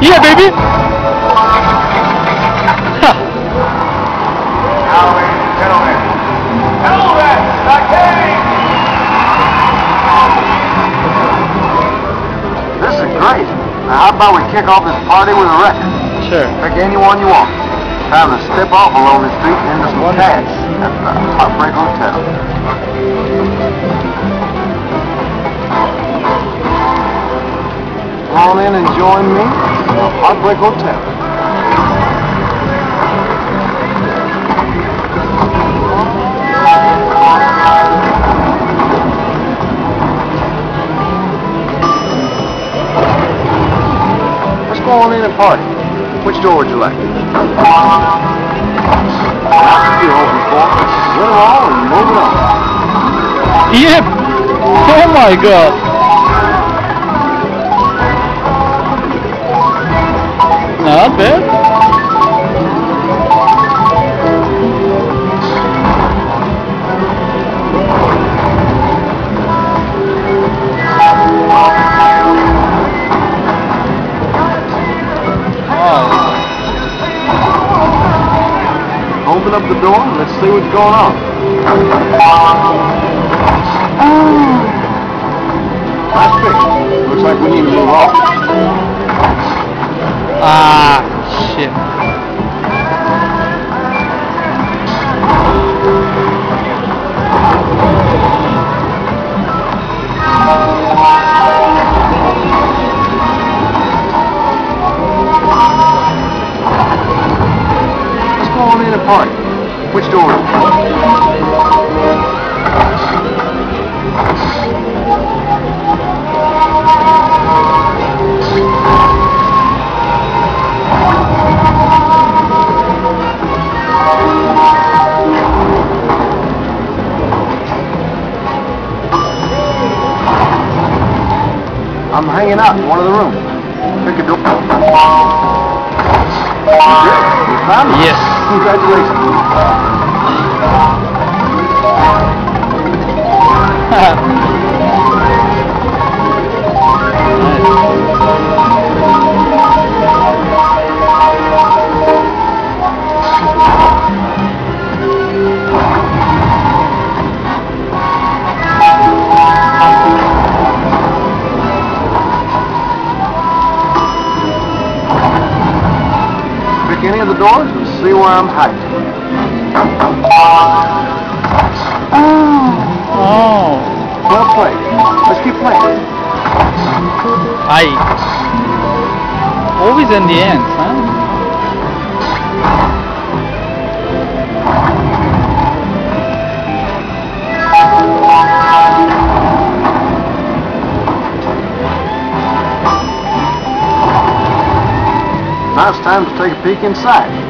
Yeah, baby. Ha. Ladies and gentlemen, Elvis the King! This is great. Now, how about we kick off this party with a record? Sure. Pick any one you want. Time to step off a lonely street and into some cash at the Heartbreak Hotel. Come on in and join me the Heartbreak Hotel. Let's go on in and party. Which door would you like? All and on. Yep. Oh my god. Not bad. Open up the door and let's see what's going on. I'm hanging out in one of the rooms. Pick a door. You found it. Yes. Congratulations. Pick doors and see where I'm hiding. Oh. Well played. Let's keep playing. I. Always in the end, huh? Now it's time to take a peek inside.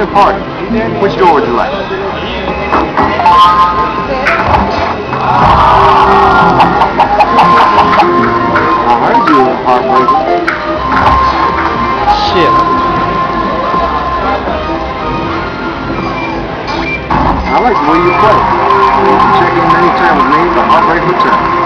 in and party. Which door would you like? I like the way you play. You can check in anytime with me Hotel.